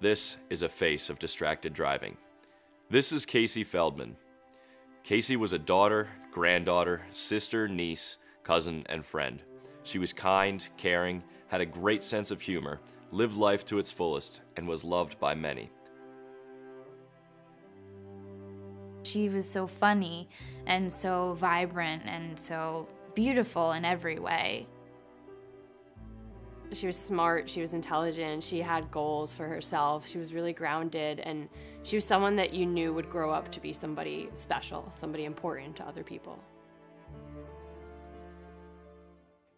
This is a face of distracted driving. This is Casey Feldman. Casey was a daughter, granddaughter, sister, niece, cousin, and friend. She was kind, caring, had a great sense of humor, lived life to its fullest, and was loved by many. She was so funny and so vibrant and so beautiful in every way. She was smart, she was intelligent, she had goals for herself, she was really grounded, and she was someone that you knew would grow up to be somebody special, somebody important to other people.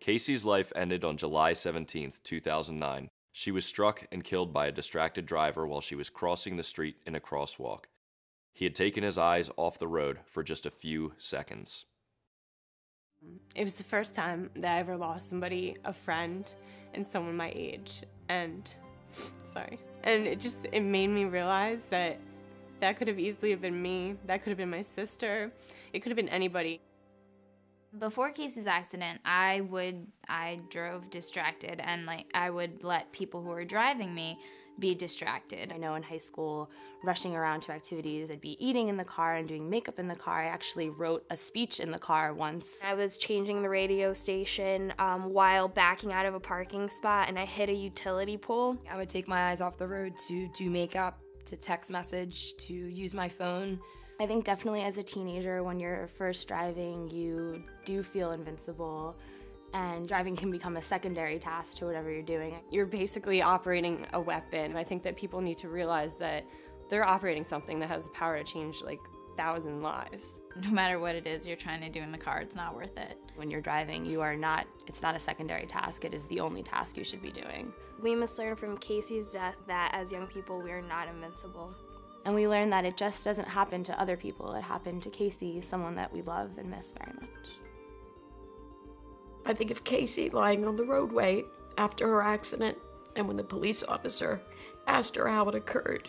Casey's life ended on July 17, 2009. She was struck and killed by a distracted driver while she was crossing the street in a crosswalk. He had taken his eyes off the road for just a few seconds. It was the first time that I ever lost somebody, a friend, and someone my age. And sorry. And it just it made me realize that that could have easily have been me. That could have been my sister. It could have been anybody. Before Casey's accident, I would I drove distracted and like I would let people who were driving me be distracted. I know in high school, rushing around to activities, I'd be eating in the car and doing makeup in the car. I actually wrote a speech in the car once. I was changing the radio station um, while backing out of a parking spot and I hit a utility pole. I would take my eyes off the road to do makeup, to text message, to use my phone. I think definitely as a teenager, when you're first driving, you do feel invincible and driving can become a secondary task to whatever you're doing. You're basically operating a weapon. I think that people need to realize that they're operating something that has the power to change like thousand lives. No matter what it is you're trying to do in the car, it's not worth it. When you're driving, you are not, it's not a secondary task, it is the only task you should be doing. We must learn from Casey's death that as young people, we are not invincible. And we learned that it just doesn't happen to other people. It happened to Casey, someone that we love and miss very much. I think of Casey lying on the roadway after her accident, and when the police officer asked her how it occurred,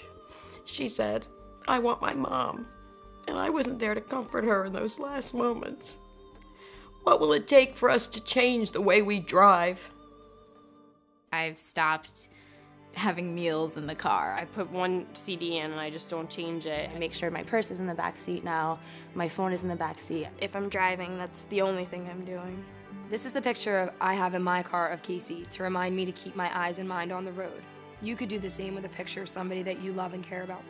she said, I want my mom, and I wasn't there to comfort her in those last moments. What will it take for us to change the way we drive? I've stopped having meals in the car. I put one CD in and I just don't change it. I make sure my purse is in the back seat now, my phone is in the back seat. If I'm driving, that's the only thing I'm doing. This is the picture I have in my car of Casey to remind me to keep my eyes and mind on the road. You could do the same with a picture of somebody that you love and care about.